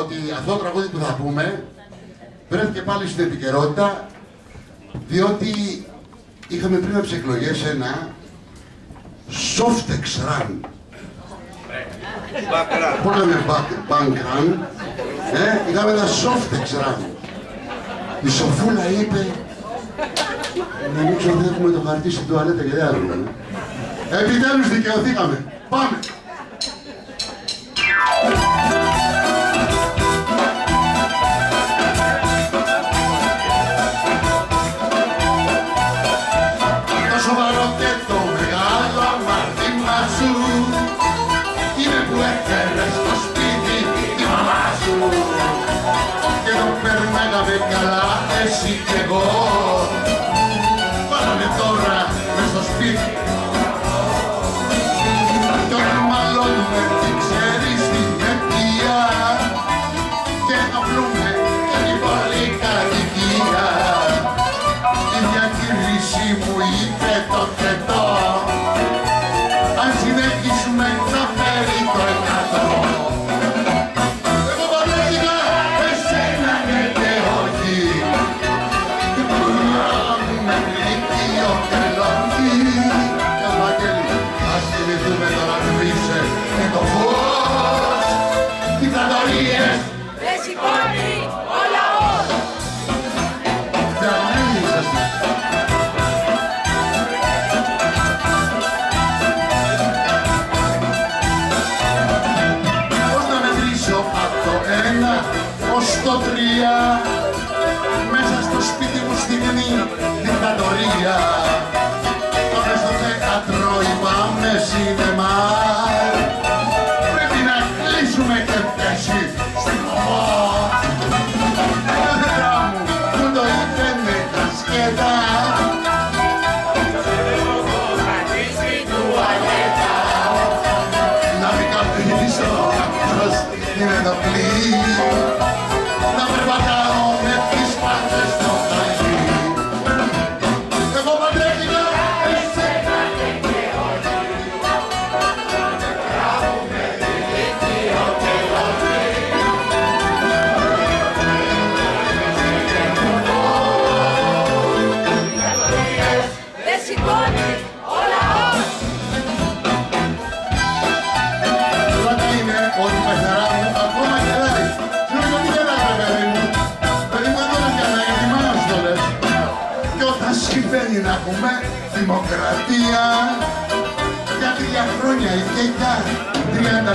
ότι αυτό το τραγούδι που θα πούμε βρέθηκε πάλι στην επικαιρότητα διότι είχαμε πριν από τις εκλογές ένα Softex Run. Πού λέμε bank run, ε, είχαμε ένα Softex Run. Η Σοφούλα είπε να μην ξοδεύουμε το χαρτί στην τουαλέτα και δεν άλλο. Επιτέλους δικαιωθήκαμε. Πάμε. Περνάγαμε καλά εσύ κι εγώ. Βάλαμε τώρα μες στο σπίτι. Κι όταν μαλώνουμε τι ξέρεις την αιτία και ενοχλούμε και την πολυκατοικία η διακήρυξη μου είπε σηκώνει ο λαός. Διαμένοι είσαστε. Πώς να μετρήσω από το ένα ως το τρία μέσα στο σπίτι καθίσω καθώς είναι το πλοίο να περπατάω ότι πεθαρά μου ακόμα και τα Λέω δεν άρε παιδί μου. Παιδί μου κάνω γιατί το λες. Και όταν συμβαίνει να έχουμε δημοκρατία για τρία χρόνια η ΚΕΚΑ 31